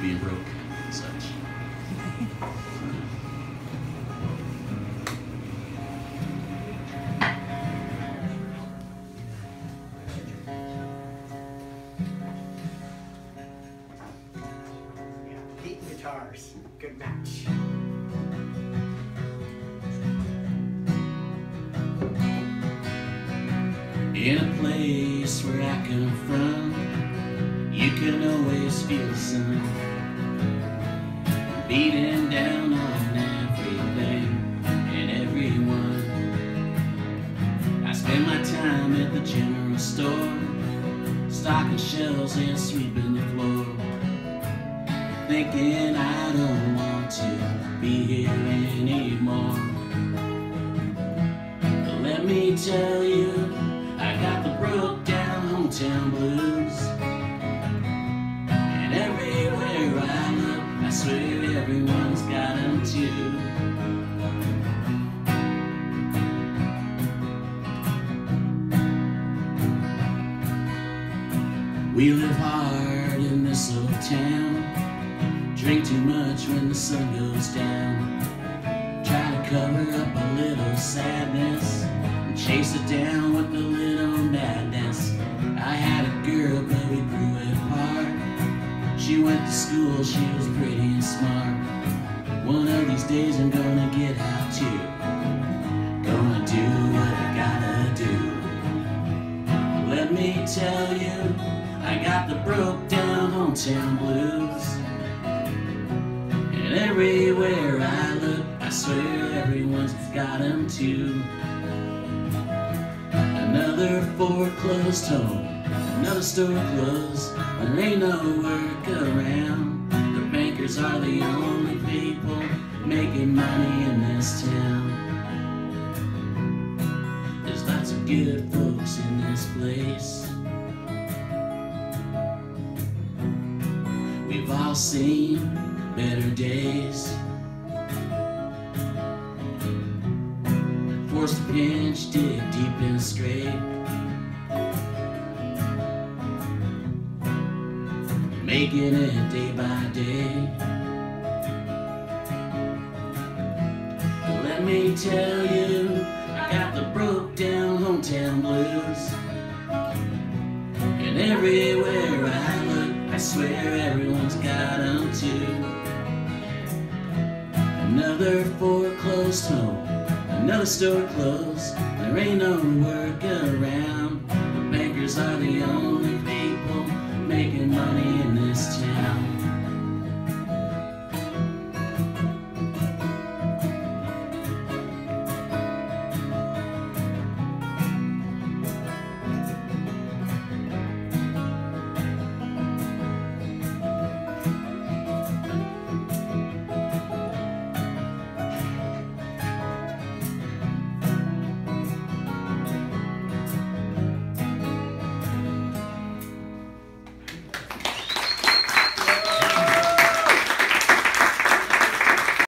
being broke and such. Guitars, good match. In a place where I come from, you can always feel the sun beating down on everything and everyone. I spend my time at the general store, stocking shelves and sweeping the floor, thinking I don't want to be here anymore. But let me tell you, I got the broke down hometown blues. I swear everyone's got them too. We live hard in this old town. Drink too much when the sun goes down. Try to cover up a little sadness and chase it down with a little madness. She went to school, she was pretty and smart. One of these days I'm gonna get out too. Gonna do what I gotta do. Let me tell you, I got the broke down hometown blues. And everywhere I look, I swear everyone's got them too. Another foreclosed home, another store closed. There ain't no work are the only people making money in this town. There's lots of good folks in this place. We've all seen better days. Forced to pinch, dig deep and scrape. Making it day by day. Let me tell you, I got the broke down hometown blues. And everywhere I look, I swear everyone's got them too. Another foreclosed home, another store closed. There ain't no work around. The bankers are the only against.